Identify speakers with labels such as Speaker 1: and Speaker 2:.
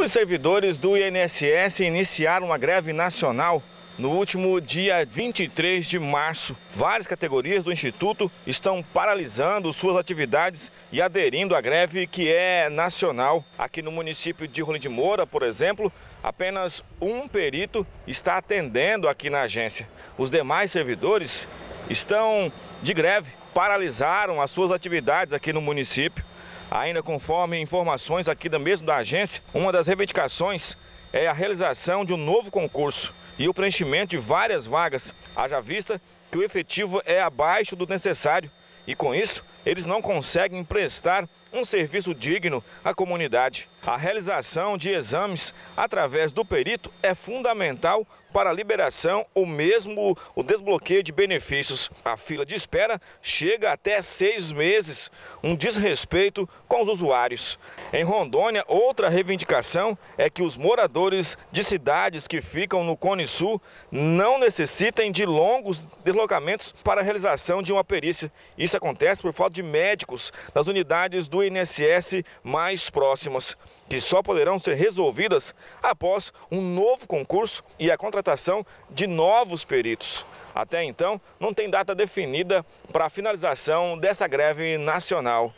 Speaker 1: Os servidores do INSS iniciaram uma greve nacional no último dia 23 de março. Várias categorias do Instituto estão paralisando suas atividades e aderindo à greve que é nacional. Aqui no município de Rolim de Moura, por exemplo, apenas um perito está atendendo aqui na agência. Os demais servidores estão de greve, paralisaram as suas atividades aqui no município. Ainda conforme informações aqui da mesmo da agência, uma das reivindicações é a realização de um novo concurso e o preenchimento de várias vagas, haja vista que o efetivo é abaixo do necessário e com isso eles não conseguem prestar um serviço digno à comunidade. A realização de exames através do perito é fundamental para a liberação ou mesmo o desbloqueio de benefícios. A fila de espera chega até seis meses, um desrespeito com os usuários. Em Rondônia, outra reivindicação é que os moradores de cidades que ficam no Cone Sul não necessitem de longos deslocamentos para a realização de uma perícia. Isso acontece por de médicos nas unidades do INSS mais próximas que só poderão ser resolvidas após um novo concurso e a contratação de novos peritos. Até então, não tem data definida para a finalização dessa greve nacional.